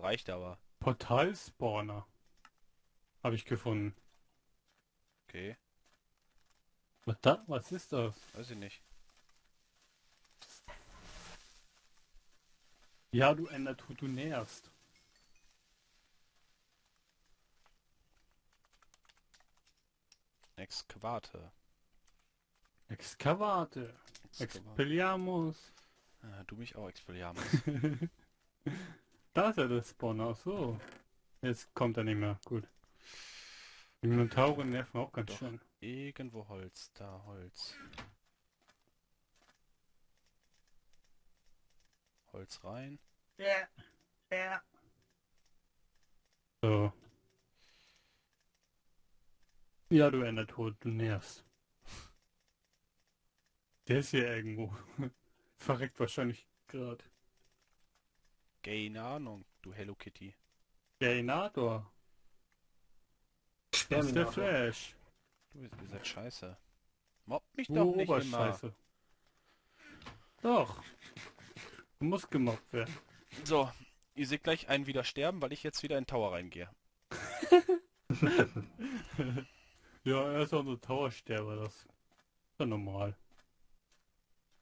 Reicht aber. Portalspawner. Habe ich gefunden. Okay, Was, da, was ist das? weiß ich nicht. Ja, du Endertut, du nervst. Exkavate. Excavate. Exkava- Expelliarmus. Ah, du mich auch Expelliarmus. Da ist ja der Spawner. Ach so. Jetzt kommt er nicht mehr. Gut. Die Minotauren nerven auch ganz Doch. schön. Irgendwo Holz, da Holz. Holz rein. Ja. Ja. So. Ja, du Endertod, du nervst. Der ist hier irgendwo. Verreckt wahrscheinlich gerade. Keine Ahnung, du Hello Kitty. Der Inator. Das ist der. Flash. Du ihr seid scheiße. Mobbt mich doch nicht immer. Oberscheiße. Doch. Du musst gemobbt werden. So, ihr seht gleich einen wieder sterben, weil ich jetzt wieder in den Tower reingehe. Ja, er ist auch unser Towersterber, das ist ja normal.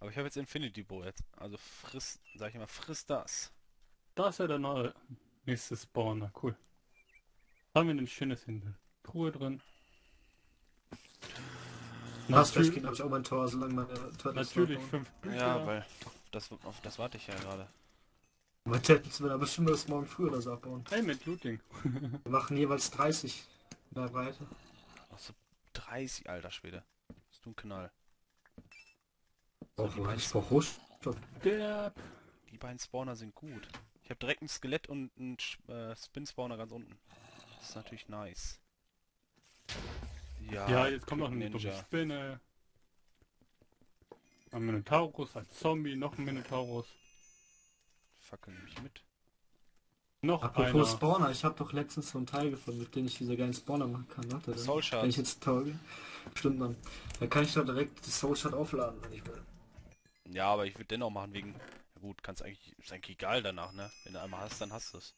Aber ich habe jetzt Infinity Bow jetzt. Also friss, sag ich mal, friss das. Da ist ja der neue nächste Spawner, cool. Haben wir ein schönes in der Truhe drin. Passt, Natür vielleicht habe ich auch mein Tor, solange meine Turtles natürlich fünf Bücher. Ja, weil das, auf das warte ich ja gerade. Mein Turtles will aber bestimmt das morgen früh oder so abbauen. Hey, mit Looting. Wir machen jeweils 30 in der Breite. Ach so, 30, alter Schwede. Bist du ein Knall. Beiden- ich brauche Rohstoff. Der Die beiden Spawner sind gut. Ich habe direkt ein Skelett und einen äh, Spin-Spawner ganz unten. Das ist natürlich nice. Ja, Ja, jetzt kommt noch eine dumme Spinne. Ein Minotaurus als Zombie, noch ein Minotaurus. Fackeln mich mit. Noch Apropos einer. Spawner, ich habe doch letztens so einen Teil gefunden, mit dem ich diese geilen Spawner machen kann. Warte, Soul Shard. Wenn ich jetzt Tage. Stimmt, Mann. Dann kann ich da direkt die Soul Shard aufladen, wenn ich will. Ja, aber ich würde dennoch machen wegen... Gut, kannst eigentlich... Ist eigentlich egal danach, ne? Wenn du einmal hast, dann hast du es.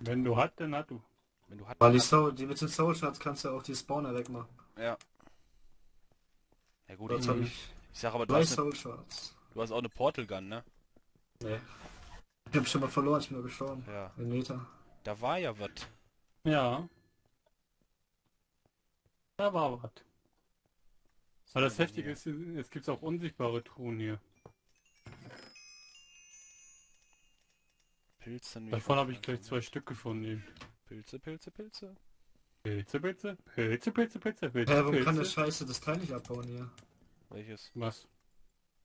Wenn du hat, dann hat du. Wenn du hast... Weil die Soul, die mit den Soul Shards kannst du auch die Spawner wegmachen. Ja. Ja gut, Jetzt ich, habe ich ich sag aber, du hast, eine, Soul Shards. du hast auch eine Portal Gun, ne? Nee. Ich hab schon mal verloren, ich bin nur gestorben. Ja. Ein Meter. Da war ja was. Ja. Da war was. Aber das Heftige ist, es gibt auch unsichtbare Truhen hier. Pilze nicht. Davon habe ich gleich zwei Stück gefunden. eben. Pilze, Pilze, Pilze. Pilze, Pilze, Pilze, Pilze, Pilze, Pilze, Hä, warum kann der Pilze. Scheiße das Teil nicht abbauen hier? Welches? Was?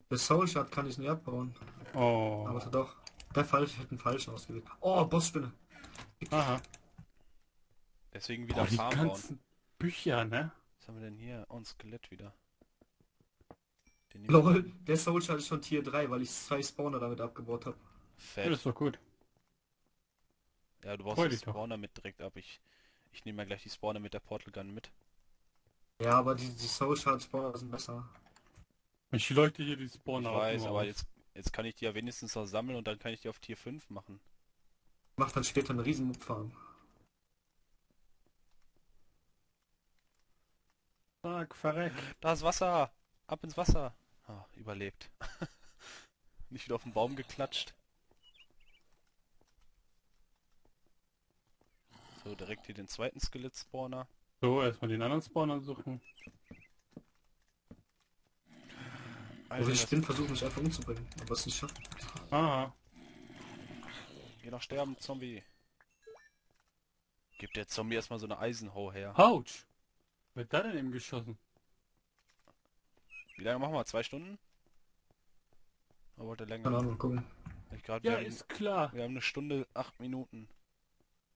Das Soul Shard kann ich nicht abbauen. Oh. Aber doch. Der falsch, ich hätte einen falschen ausgewählt. Oh, Bossspinne. Aha. Deswegen wieder Boah, die Farm bauen. ganzen Bücher, ne? Was haben wir denn hier? Oh, ein Skelett wieder. Lol, der Soul Shard ist schon Tier 3, weil ich zwei Spawner damit abgebaut habe. Fett. das ist doch gut. Ja, du brauchst Freu die dich doch. Spawner mit direkt ab. Ich, ich nehme mal gleich die Spawner mit der Portal Gun mit. Ja, aber die, die Soul Shard Spawner sind besser. Ich leuchte hier die Ich Spawner auch weiß, aber jetzt, jetzt kann ich die ja wenigstens noch sammeln und dann kann ich die auf Tier 5 machen. Macht dann später eine riesen Farm. Fuck, verreck. Da ist Wasser! Ab ins Wasser! Ah, überlebt. Nicht wieder auf den Baum geklatscht. So, direkt hier den zweiten Skelett-Spawner. So, erstmal den anderen Spawner suchen. Also ich das- bin versucht mich einfach umzubringen, aber es nicht schafft. Aha. Geh noch sterben, Zombie. Gib der Zombie erstmal so eine Eisenhau her. Autsch! Hat da denn eben geschossen? Wie lange machen wir? Zwei Stunden? Oder wollte länger? Keine Ahnung, gucken. Ich grad, Ja, haben, ist klar. wir haben eine Stunde, acht Minuten.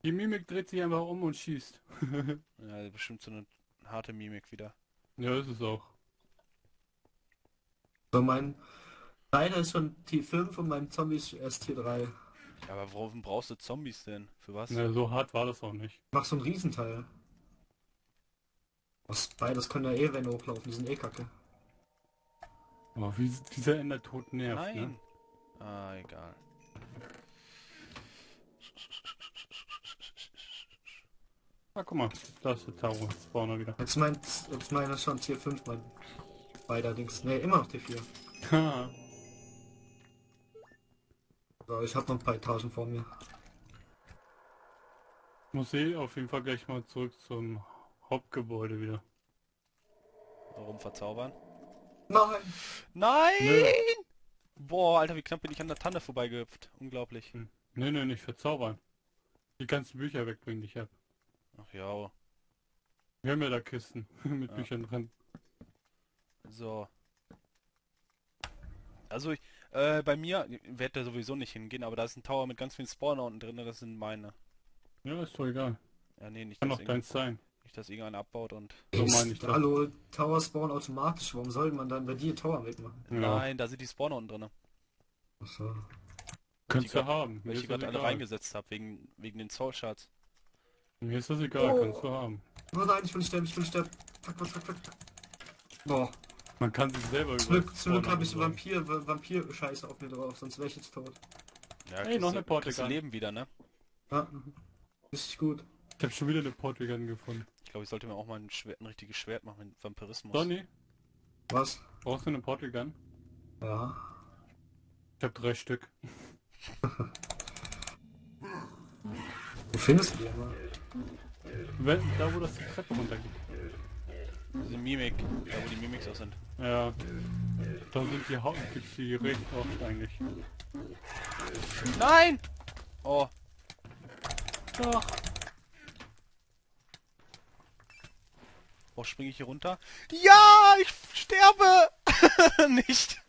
Die Mimik dreht sich einfach um und schießt. Ja, bestimmt so eine harte Mimik wieder. ja, ist es auch. So, mein Leider ist schon Tier 5 und mein Zombie ist erst Tier 3. Ja, aber warum brauchst du Zombies denn? Für was? Na, so hart war das auch nicht. Ich mach so einen Riesenteil. Was beides können ja eh Wände hochlaufen, die sind eh kacke. Aber wie dieser Endertod nervt, Nein. ne? Ah, egal. Ah, guck mal, da ist der Tower Spawner wieder. Jetzt meint, jetzt meiner schon Tier 5, mein beider Dings. Ne, immer noch Tier 4. Ha, So, ich habe noch ein paar Etagen vor mir. muss eh auf jeden Fall gleich mal zurück zum Hauptgebäude wieder. Warum verzaubern? Nein! Nein! Nö. Boah, Alter, wie knapp bin ich an der Tanne vorbeigehüpft. Unglaublich. Hm. Nee, nee, nicht verzaubern. Die ganzen Bücher wegbringen, die ich hab. Ach ja. Wir haben ja da Kisten mit Ja. Büchern drin. So. Also ich, äh, bei mir wird der sowieso nicht hingehen, aber da ist ein Tower mit ganz vielen Spawner unten drin, das sind meine. Ja, ist doch egal. Ja, nee, nicht, Kann auch deins sein. nicht, dass irgendeiner abbaut und... So meine ich das. Hallo, Tower spawn automatisch. Warum soll man dann bei dir Tower wegmachen? Ja. Nein, da sind die Spawner unten drin, Achso. Die du haben. Weil ich gerade alle reingesetzt habe, wegen, wegen den Soul Shards. Mir ist das egal, Oh. kannst du haben. Oh nein, ich will sterben, ich will sterben. Fuck, fuck, fuck, fuck. Boah, Man kann sich selber zum Glück, über zum Glück habe ich. Vampir, Vampir-Scheiße auf mir drauf, sonst wäre ich jetzt tot. Ja, Hey, noch eine Gun. Leben wieder, ne? Ja, mhm. richtig gut. Ich habe schon wieder eine Portugal gefunden. Ich glaube, ich sollte mir auch mal ein, Schwert, ein richtiges Schwert machen mit Vampirismus. Donny, Was? brauchst du eine Portugal? Ja. Ich habe drei Stück. Wo findest du die immer? Wenn, da wo das die Treppe runtergeht. Diese Mimik, da wo die Mimics auch sind. Ja. Da sind die Haupt gibt's die recht oft eigentlich. Nein! Oh, Doch. oh springe ich hier runter? Ja, ich sterbe! Nicht!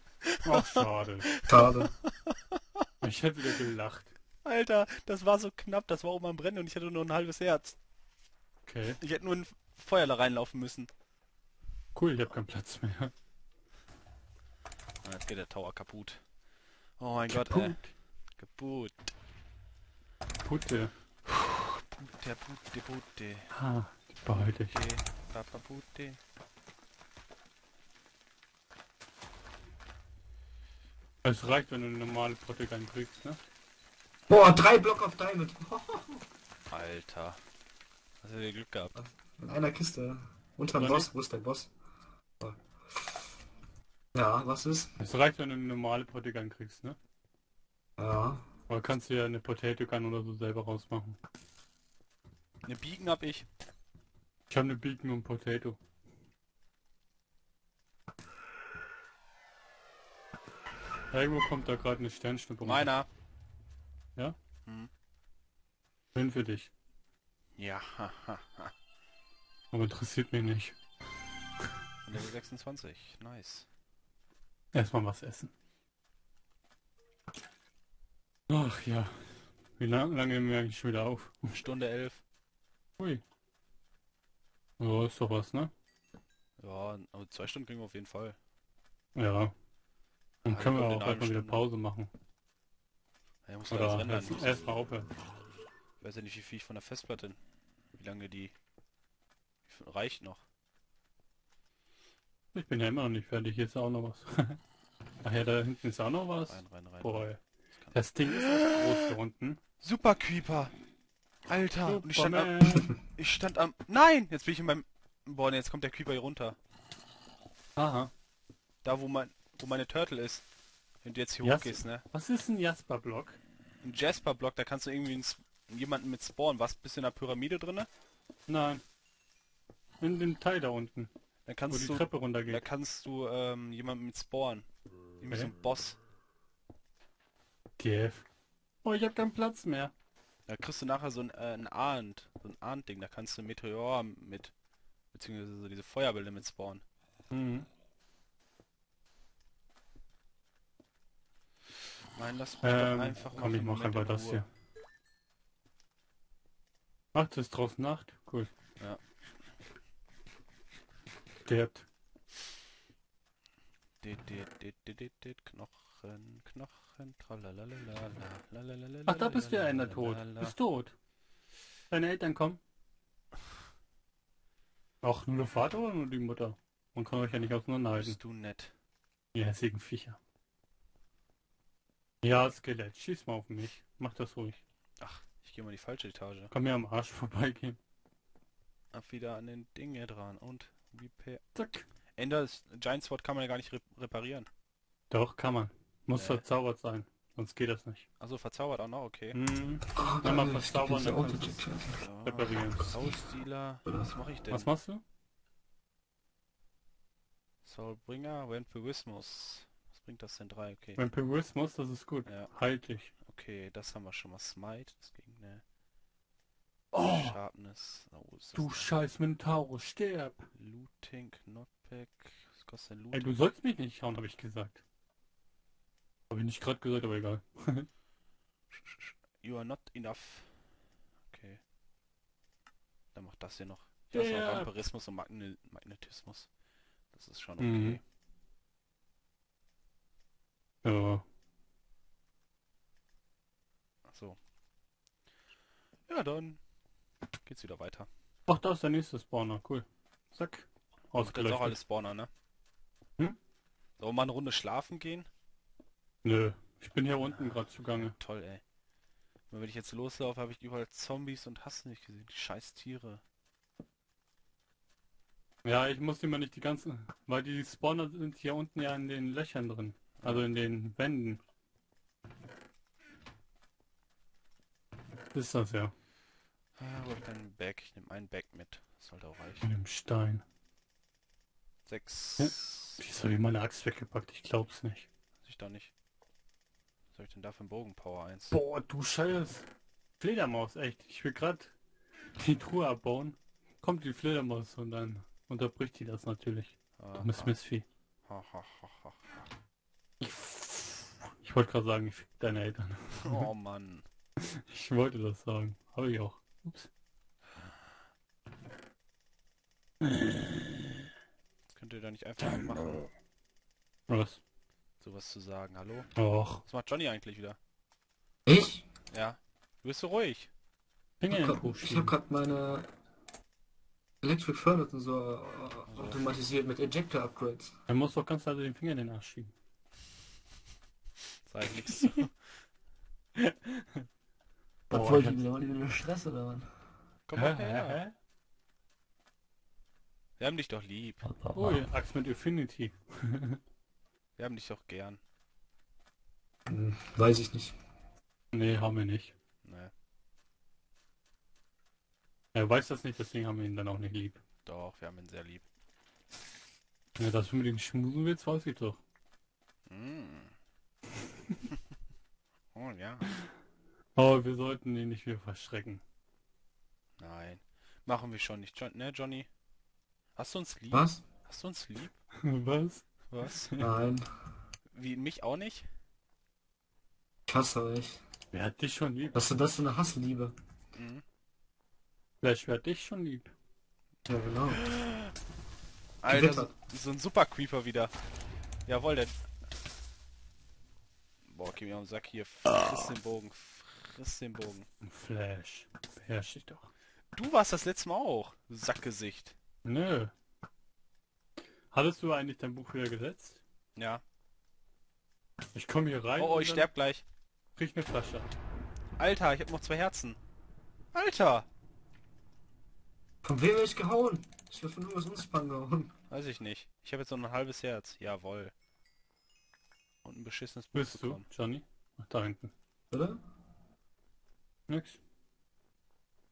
Ach, schade. Schade. Ich hätte wieder gelacht. Alter, das war so knapp, das war oben am Brennen und ich hatte nur ein halbes Herz. Okay. Ich hätte nur in Feuer da reinlaufen müssen. Cool, ich habe keinen Platz mehr. Ah, jetzt geht der Tower kaputt. Oh mein Gott, ey. Kaputt. Kaputt. Putte. Putte, putte, putte. Ah, behalte ich. Papa putte. Es reicht, wenn du eine normale Portugal kriegst, ne? Boah, drei Block auf Diamond. Alter. Hast du dir Glück gehabt? In einer Kiste. Unterm Boss. Wo ist der Boss? Ja, was ist? Es reicht, wenn du eine normale Portugal kriegst, ne? Ja. Oder kannst du ja eine Potato Gun oder so selber rausmachen. Eine Beacon hab ich. Ich habe eine Beacon und Potato. Irgendwo kommt da gerade eine Sternschnuppe. Meiner. Ja? Hm. Bin für dich. Ja. Aber interessiert mich nicht. Level 26. Nice. Erstmal was essen. Ach ja. Wie lang, lange nehmen wir eigentlich schon wieder auf? Stunde 11. Ui. Ja, ist doch was, ne? Ja, aber zwei Stunden kriegen wir auf jeden Fall. Ja. Dann Ja, können wir auch erstmal wieder. Pause machen. Ja, muss alles Oder rendern. erst- aufhören. Ich weiß ja nicht, wie viel ich von der Festplatte. Wie lange die. wie viel- Reicht noch. Ich bin ja immer noch nicht fertig. Hier ist auch noch was. Ach ja, da hinten ist auch noch was. Rein, rein, rein. Boah. Das das Ding ist groß hier unten. Super Creeper! Alter! Und ich stand, am, ich stand am. Nein! Jetzt bin ich in meinem. Boah, nee, jetzt kommt der Creeper hier runter. Aha. Da wo mein. wo meine Turtle ist. Wenn du jetzt hier Jas- hochgehst, ne? Was ist ein Jasper-Block? Im Jasper-Block, da kannst du irgendwie einen, jemanden mit spawnen. Was? Bist du in der Pyramide drinne? Nein. In dem Teil da unten, wo kannst die du. Treppe Da runtergeht. kannst du ähm, jemanden mit spawnen. Irgendwie so Okay. ein Boss. TF. Oh, ich habe keinen Platz mehr. Da kriegst du nachher so ein, äh, ein Ahnt, so ein Ahnt-Ding, da kannst du Meteor mit, beziehungsweise so diese Feuerbälle mit spawnen. Mhm. Nein, lass mich Ähm, einfach mal komm, ich für einen mach Moment einfach in das hier. Ach, das ist draußen Nacht? Cool. Ja. Dit, Knochen, Knochen, tralalalala, Ach, da bist du ja einer tot. Bist tot. Deine Eltern kommen. Auch nur der Vater oder nur die Mutter? Man kann euch ja nicht auseinanderhalten. Bist du nett. Die hässigen Viecher. Ja, Skelett, schieß mal auf mich. Mach das ruhig. Ach, ich gehe mal die falsche Etage. Kann mir am Arsch vorbeigehen. Ab wieder an den Ding hier dran. Und wie per... Zack. Ender, das Giant Sword kann man ja gar nicht rep reparieren. Doch, kann man. Muss Äh. verzaubert sein. Sonst geht das nicht. Also verzaubert auch noch, okay. Hm. Oh, Wenn man geil, ich verzaubern, dann kannst du-. So, reparieren. Hausdealer. Was mache ich denn? Was machst du? Soulbringer, Vampirismus. Was bringt das denn? Drei, okay. Vampirismus, das ist gut. Ja. Halt dich. Okay, das haben wir schon mal. Smite, das ging ne. Oh, Sharpness. Oh, ist das du scheiß Minotaurus, sterb. Looting, Notpack. Was kostet denn Ey, Looting? du sollst mich nicht schauen, habe ich gesagt. Habe ich nicht gerade gesagt, aber egal. You are not enough. Okay. Dann macht das hier noch. Das ist noch Ja. Vampirismus und Magne Magnetismus. Das ist schon okay. Mhm. Ja. Ach so. Ja, dann geht's wieder weiter. Ach, da ist der nächste Spawner, cool. Zack. Macht jetzt auch Ausgeleuchtet. alles Spawner, ne? Hm? Sollen wir mal eine Runde schlafen gehen? Nö, ich bin hier unten gerade zugange. Toll, ey. Wenn ich jetzt loslaufe, habe ich überall Zombies und hast nicht gesehen. Die scheiß Tiere. Ja, ich muss immer nicht die ganzen, weil die Spawner sind hier unten ja in den Löchern drin. Also in den Wänden. Ist das ja. Ah, wo hab ich denn ein Bag? Ich nehme ein Bag mit. Das sollte auch reichen. In dem Stein. Sechs. Wieso habe ich meine Axt weggepackt? Ich glaub's nicht. Ich doch nicht. Was soll ich denn da für ein Bogenpower 1? Boah, du scheiß Fledermaus, echt. Ich will gerade die Truhe abbauen. Kommt die Fledermaus und dann unterbricht die das natürlich. Dummes Mistvieh. Ha, ha, ha, ha. Ich wollte gerade sagen, ich fick deine Eltern. Oh Mann. Ich wollte das sagen. Habe ich auch. Ups. Das könnt ihr doch nicht einfach machen, Was? sowas zu sagen. Hallo? Och. Was macht Johnny eigentlich wieder? Ich? Ja. Du ruhig? Finger Ich in den hab, grad- ich habe gerade meine Electric Furnace und so äh, automatisiert mit Ejector Upgrades. Er muss doch ganz also den Finger in den Arsch schieben. Sag ich nichts zu. Was Boah, wollt ihr wieder? Wollt ihr wieder Stress oder was? Komm mal her. Wir haben dich doch lieb. Ui, Axt mit Affinity. Wir haben dich doch gern. Hm, weiß ich nicht. Nee, haben wir nicht. Ne, Er weiß das nicht, deswegen haben wir ihn dann auch nicht lieb. doch, wir haben ihn sehr lieb. Ja, dass du mit den schmusen willst, weiß ich doch. Mm. oh ja. Aber wir sollten ihn nicht wieder verschrecken. Nein. Machen wir schon nicht. John, ne, Johnny? Hast du uns lieb? Was? Hast du uns lieb? Was? Was? Nein. Wie, mich auch nicht? Ich hasse euch. Wer hat dich schon lieb? Was ist denn das für eine Hassliebe? Mhm. Flash, wer hat dich schon lieb? Ja, genau. Alter, so, so ein Super Creeper wieder. Jawohl, der... Boah, geh mir am Sack hier. Friss den Bogen. Friss den Bogen. Flash. Beherrsch dich doch. Du warst das letzte Mal auch. Sackgesicht. Nö. Hattest du eigentlich dein Buch wieder gesetzt? Ja. Ich komme hier rein. Oh, oh, ich sterb gleich. Krieg eine Flasche. Alter, ich hab noch zwei Herzen. Alter! Von wem werde ich gehauen? Ich werde von irgendwas unsichtbar gehauen. Weiß ich nicht. Ich habe jetzt noch ein halbes Herz. Jawohl. Und ein beschissenes Buch Bist du, bekommen. Johnny? Ach, da hinten. Oder? Nix.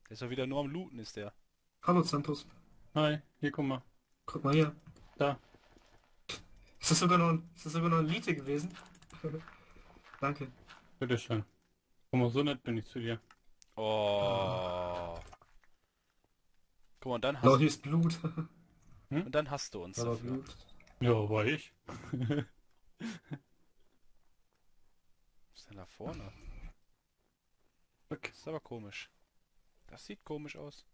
Der ist doch wieder nur am Looten, ist der. Hallo Santos. Hi, hier guck mal. Guck mal hier. Da. Ist das sogar noch ein, ist das sogar noch ein Lite gewesen? Danke. Bitteschön. Guck mal, so nett bin ich zu dir. Oh. Guck mal, und dann hast, Oh, hier ist Blut. und dann hast du uns Aber dafür. Blut. Ja, war ich. Denn da vorne? Das ist aber komisch. Das sieht komisch aus.